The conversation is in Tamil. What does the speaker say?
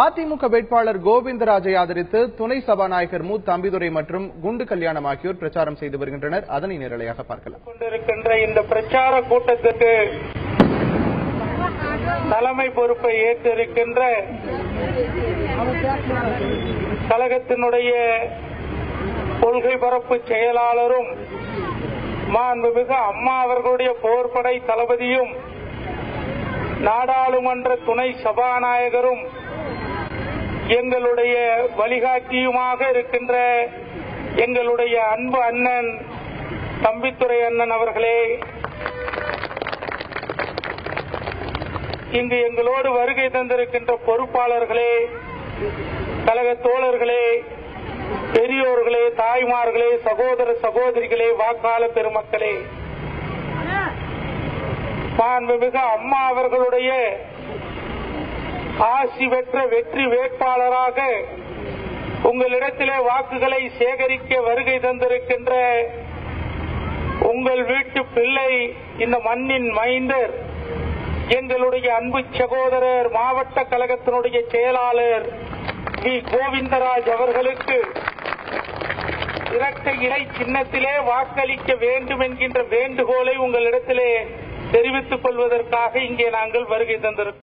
அதிமுக வேட்பாளர் கோவிந்தராஜை ஆதரித்து துணை சபாநாயகர் மு. தம்பிதுரை மற்றும் குண்டு கல்யாணம் ஆகியோர் பிரச்சாரம் செய்து வருகின்றனர். அதனை நேரலையாக பார்க்கலாம். கொண்டிருக்கின்ற இந்த பிரச்சார கூட்டத்துக்கு தலைமை பொறுப்பை ஏற்றிருக்கின்ற கழகத்தினுடைய கொள்கை பரப்பு செயலாளரும் மாண்புமிகு அம்மா அவர்களுடைய போர்படை தளபதியும் நாடாளுமன்ற துணை சபாநாயகரும் எங்களுடைய வழிகாட்டியுமாக இருக்கின்ற எங்களுடைய அன்பு அண்ணன் தம்பித்துறை அண்ணன் அவர்களே இங்கு எங்களோடு வருகை தந்திருக்கின்ற பொறுப்பாளர்களே கழக தோழர்களே பெரியோர்களே தாய்மார்களே சகோதர சகோதரிகளே வாக்காள பெருமக்களே மாண்புமிகு அம்மா அவர்களுடைய ஆசி பெற்ற வெற்றி வேட்பாளராக உங்களிடத்திலே வாக்குகளை சேகரிக்க வருகை தந்திருக்கின்ற உங்கள் வீட்டு பிள்ளை இந்த மண்ணின் மைந்தர் எங்களுடைய அன்பு சகோதரர் மாவட்ட கழகத்தினுடைய செயலாளர் வி. கோவிந்தராஜ் அவர்களுக்கு இரட்டை இலை சின்னத்திலே வாக்களிக்க வேண்டும் என்கின்ற வேண்டுகோளை உங்களிடத்திலே தெரிவித்துக் கொள்வதற்காக இங்கே நாங்கள் வருகை தந்திருக்கிறோம்.